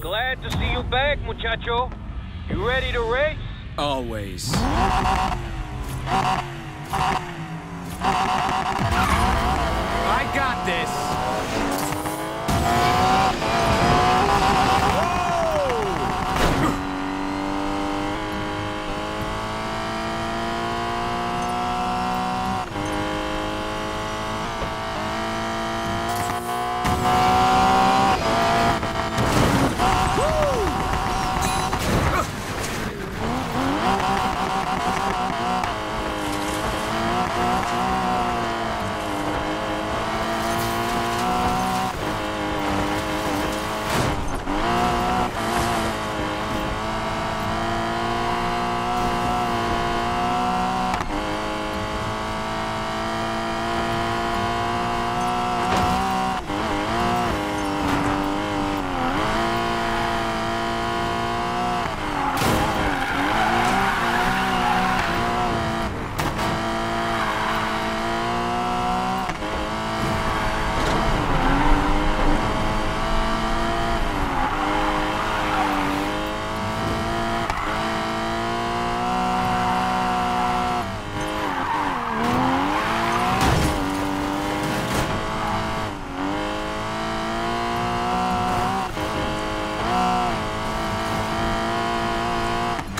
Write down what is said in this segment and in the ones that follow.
Glad to see you back, muchacho. You ready to race? Always. I got this.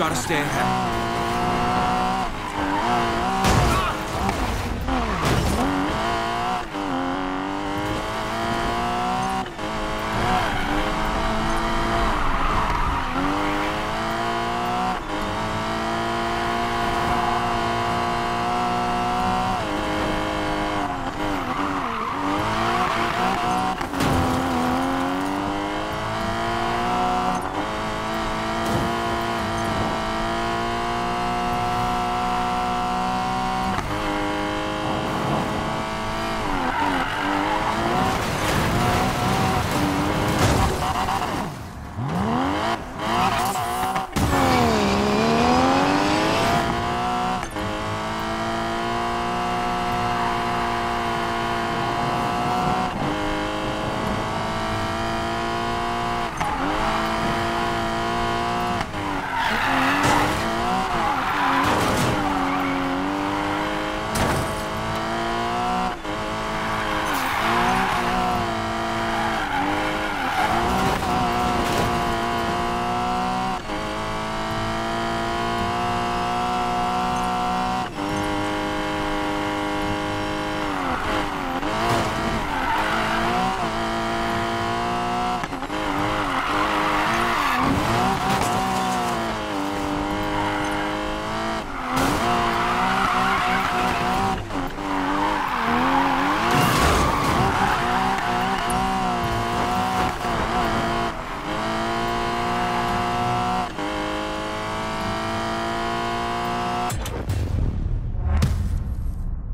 Gotta stay ahead.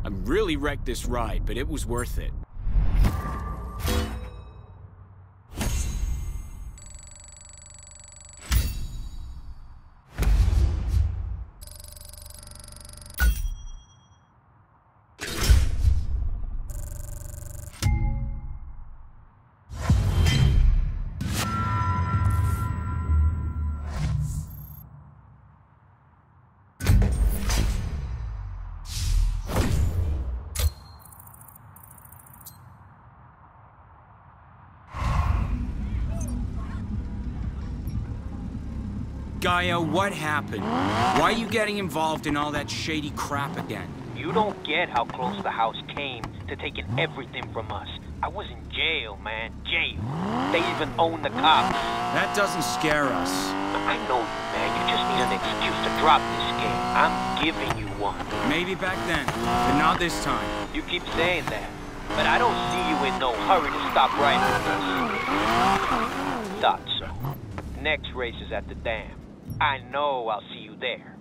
I really wrecked this ride, but it was worth it. Gaia, what happened? Why are you getting involved in all that shady crap again? You don't get how close the house came to taking everything from us. I was in jail, man. Jail. They even own the cops. That doesn't scare us. I know you, man. You just need an excuse to drop this game. I'm giving you one. Maybe back then, but not this time. You keep saying that, but I don't see you in no hurry to stop right with us. Thought so. Next race is at the dam. I know I'll see you there.